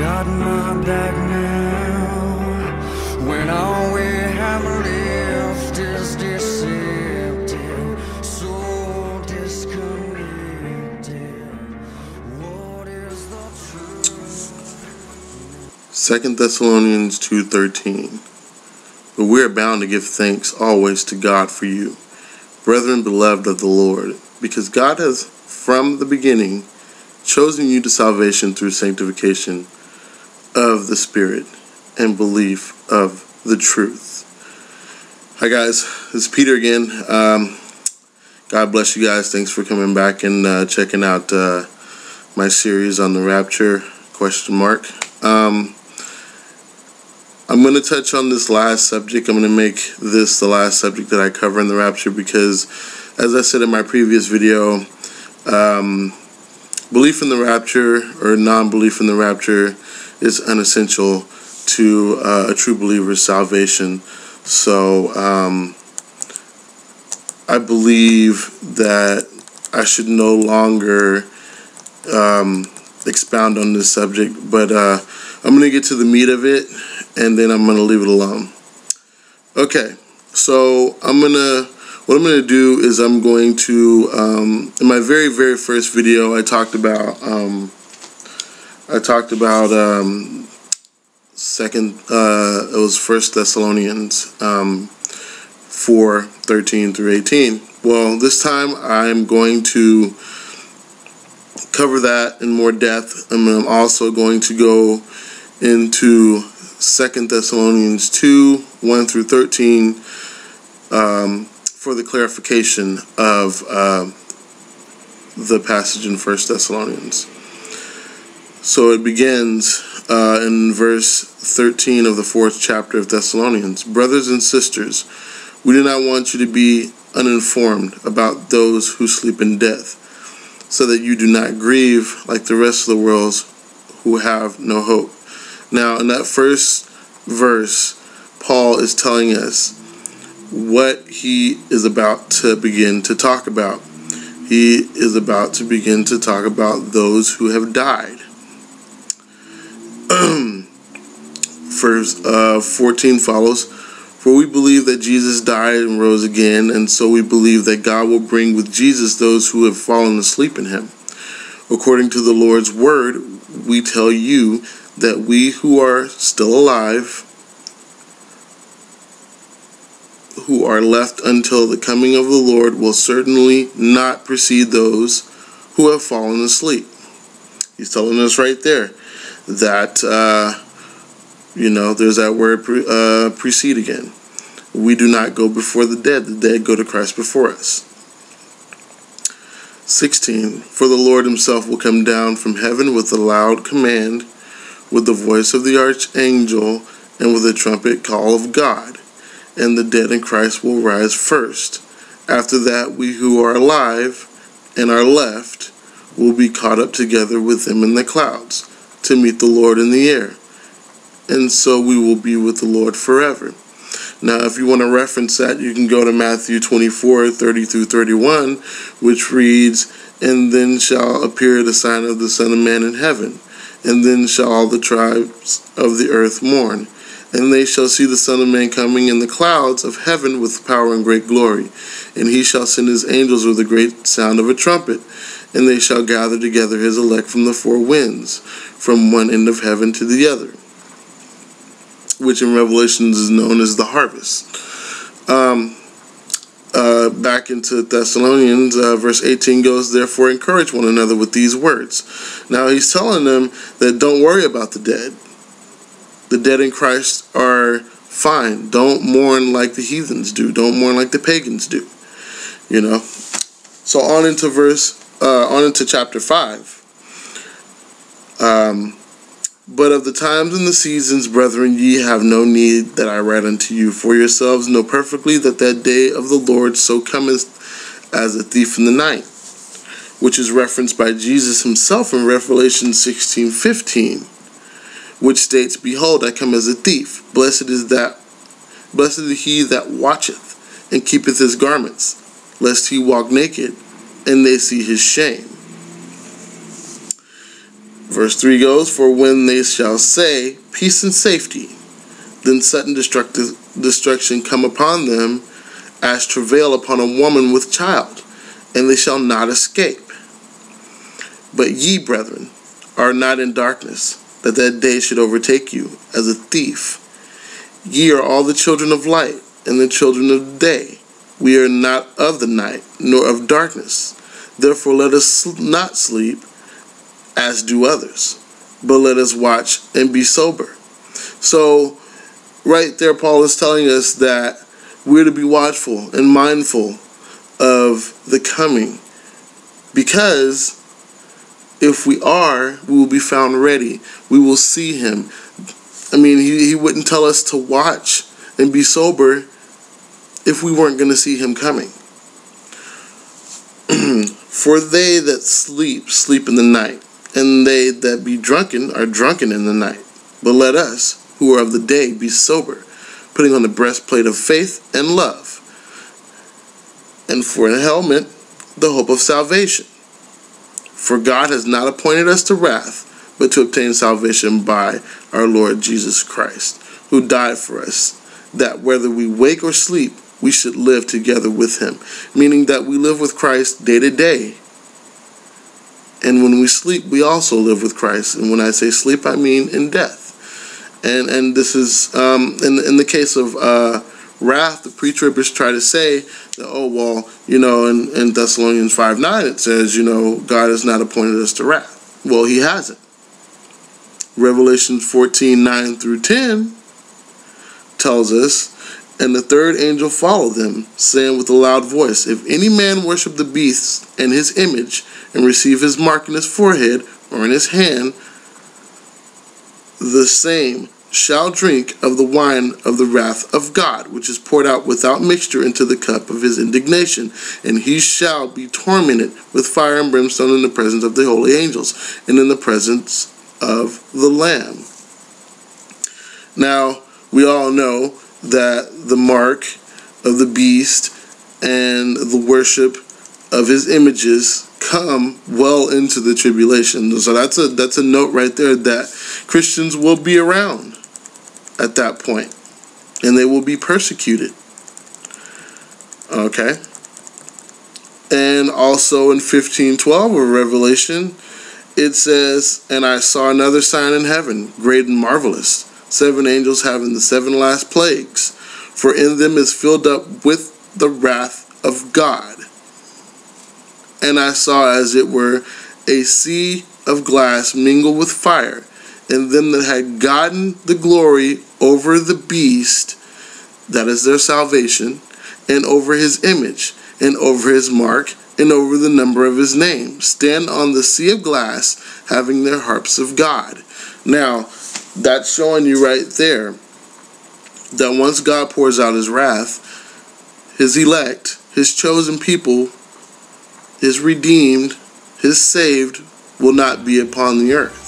got my back now. When all we have left is deceptive, so disconnected. What is the truth? Second Thessalonians 2:13 But we are bound to give thanks always to God for you, brethren beloved of the Lord, because God has from the beginning chosen you to salvation through sanctification of the Spirit and belief of the truth. Hi guys, is Peter again. Um, God bless you guys. Thanks for coming back and uh, checking out uh, my series on the rapture question mark. Um, I'm going to touch on this last subject. I'm going to make this the last subject that I cover in the rapture because, as I said in my previous video, um, belief in the rapture or non-belief in the rapture is unessential to uh, a true believer's salvation. So um, I believe that I should no longer um, expound on this subject, but uh, I'm going to get to the meat of it and then I'm going to leave it alone. Okay, so I'm going to what I'm going to do is I'm going to, um, in my very, very first video, I talked about, um, I talked about, um, second, uh, it was First Thessalonians, um, 4, 13 through 18. Well, this time I'm going to cover that in more depth, and I'm also going to go into Second Thessalonians 2, 1 through 13, um, for the clarification of uh, the passage in First Thessalonians. So it begins uh, in verse 13 of the fourth chapter of Thessalonians. Brothers and sisters, we do not want you to be uninformed about those who sleep in death, so that you do not grieve like the rest of the world who have no hope. Now, in that first verse, Paul is telling us what he is about to begin to talk about. He is about to begin to talk about those who have died. Verse uh, 14 follows For we believe that Jesus died and rose again, and so we believe that God will bring with Jesus those who have fallen asleep in him. According to the Lord's word, we tell you that we who are still alive, who are left until the coming of the Lord will certainly not precede those who have fallen asleep. He's telling us right there that, uh, you know, there's that word pre- uh, precede again. We do not go before the dead, the dead go to Christ before us. 16 For the Lord himself will come down from heaven with a loud command, with the voice of the archangel, and with a trumpet call of God and the dead in Christ will rise first. After that, we who are alive and are left will be caught up together with them in the clouds to meet the Lord in the air. And so we will be with the Lord forever. Now, if you want to reference that, you can go to Matthew 24 30 through 31, which reads, And then shall appear the sign of the Son of Man in heaven, and then shall all the tribes of the earth mourn and they shall see the Son of Man coming in the clouds of heaven with power and great glory. And he shall send his angels with a great sound of a trumpet, and they shall gather together his elect from the four winds, from one end of heaven to the other, which in Revelations is known as the harvest. Um, uh, back into Thessalonians, uh, verse 18 goes, Therefore encourage one another with these words. Now he's telling them that don't worry about the dead the dead in Christ are fine. Don't mourn like the heathens do. Don't mourn like the pagans do. You know. So on into verse, uh, on into chapter five. Um, but of the times and the seasons, brethren, ye have no need that I write unto you. For yourselves know perfectly that that day of the Lord so cometh as a thief in the night, which is referenced by Jesus himself in Revelation sixteen fifteen which states, Behold, I come as a thief. Blessed is that blessed is he that watcheth and keepeth his garments, lest he walk naked, and they see his shame. Verse 3 goes, For when they shall say, Peace and safety, then sudden destruction come upon them as travail upon a woman with child, and they shall not escape. But ye, brethren, are not in darkness, that that day should overtake you as a thief. Ye are all the children of light and the children of day. We are not of the night, nor of darkness. Therefore, let us not sleep as do others, but let us watch and be sober. So, right there, Paul is telling us that we're to be watchful and mindful of the coming because if we are, we will be found ready. We will see him. I mean, he, he wouldn't tell us to watch and be sober if we weren't going to see him coming. For they that sleep, sleep in the night and they that be drunken are drunken in the night. But let us, who are of the day, be sober, putting on the breastplate of faith and love, and for a helmet, the hope of salvation. For God has not appointed us to wrath, but to obtain salvation by our Lord Jesus Christ, who died for us, that whether we wake or sleep, we should live together with him, meaning that we live with Christ day to day and when we sleep, we also live with Christ. And when I say sleep, I mean in death. And and this is um, in in the case of uh, wrath, the pre-tribbers try to say that oh well, you know, in, in Thessalonians five nine it says you know God has not appointed us to wrath. Well, He hasn't. Revelation fourteen nine through ten tells us and the third angel followed them, saying with a loud voice, If any man worship the beast and his image, and receive his mark in his forehead or in his hand, the same shall drink of the wine of the wrath of God, which is poured out without mixture into the cup of his indignation, and he shall be tormented with fire and brimstone in the presence of the holy angels, and in the presence of the Lamb. Now, we all know that the mark of the beast and the worship of his images come well into the tribulation. So that's a that's a note right there that Christians will be around at that point and they will be persecuted. Okay. And also in 1512 of Revelation, it says, And I saw another sign in heaven, great and marvelous seven angels having the seven last plagues, for in them is filled up with the wrath of God. And I saw as it were a sea of glass mingled with fire, and them that had gotten the glory over the beast, that is their salvation, and over his image, and over his mark, and over the number of his name, stand on the sea of glass, having their harps of God. Now, that's showing you right there that once God pours out his wrath, his elect, his chosen people, his redeemed, his saved will not be upon the earth.